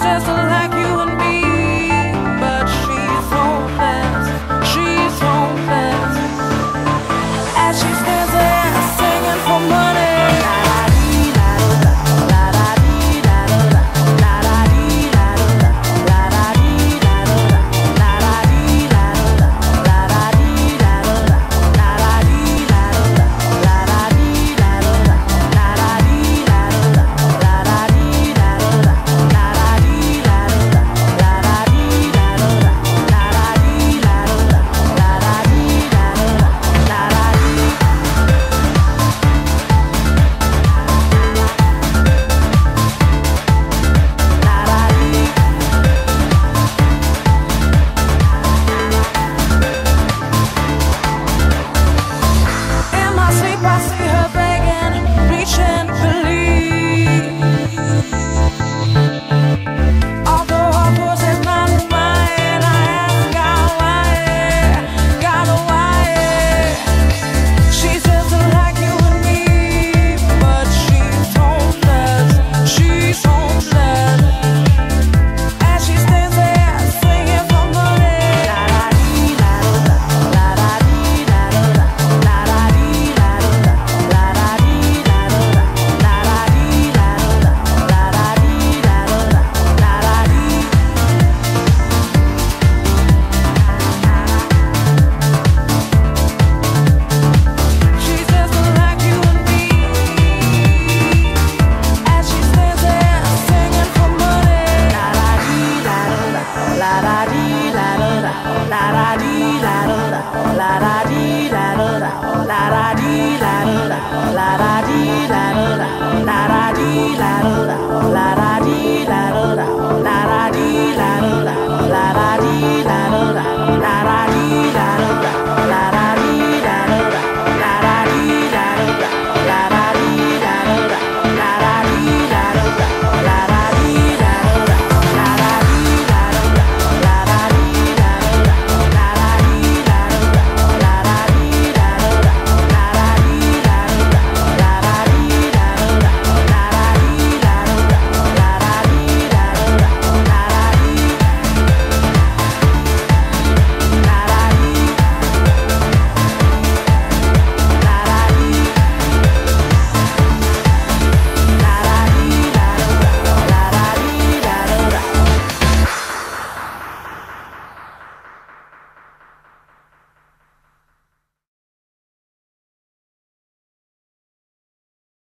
Just like la la la dee la